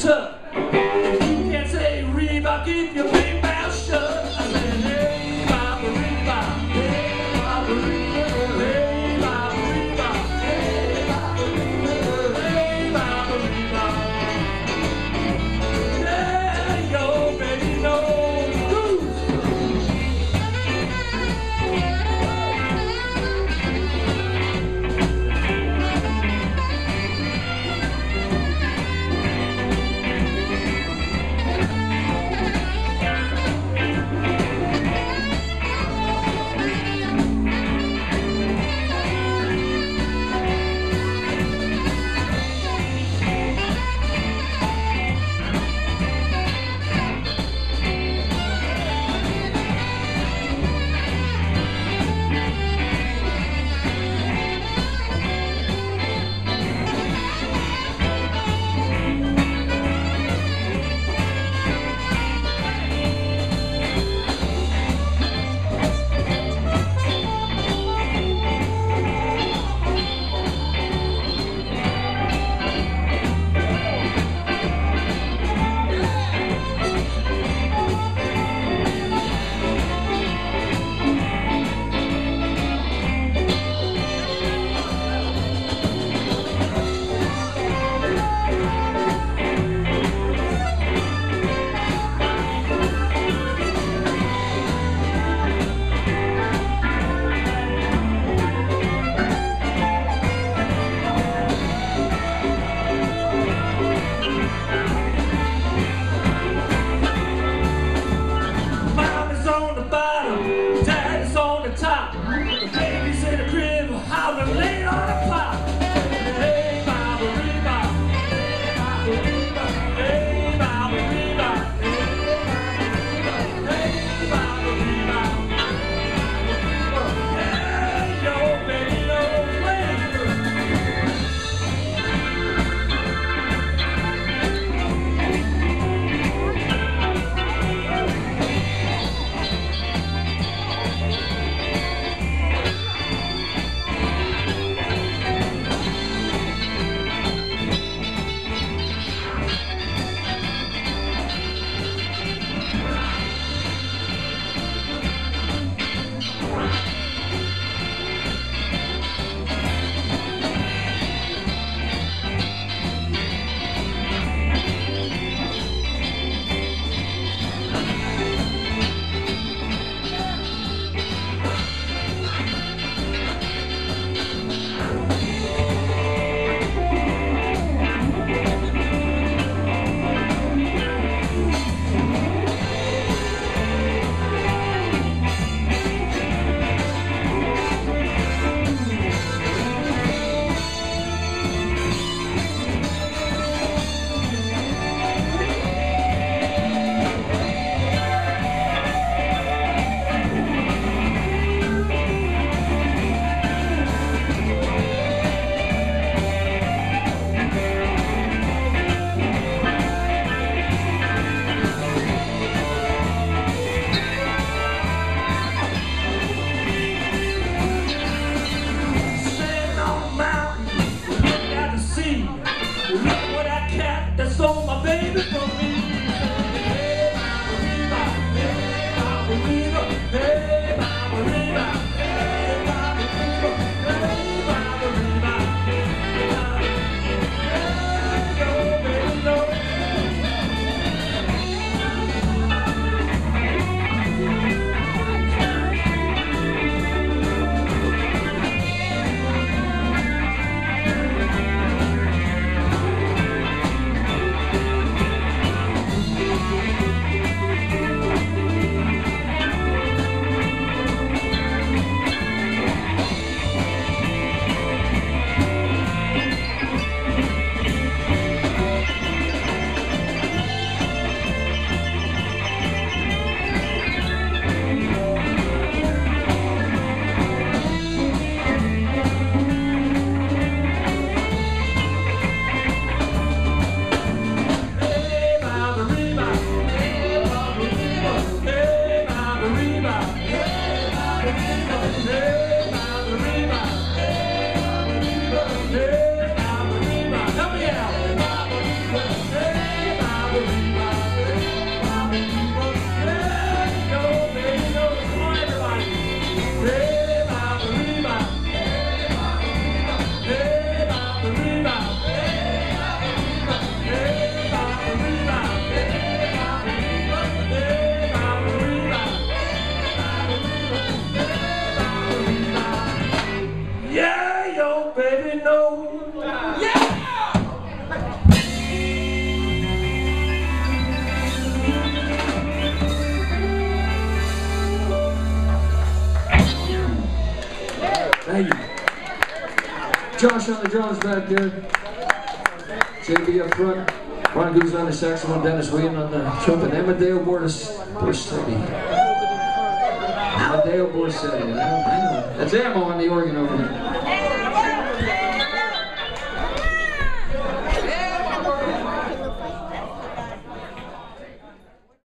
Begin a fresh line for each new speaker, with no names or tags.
자. up.
Thank you. Josh on the drums back there. JB up front. Ron Goose on the saxophone. Dennis Wheaton on the trumpet. Amadeo Boris Borsetti. Amadeo Borsetti. I know. That's Ammo on the organ over there.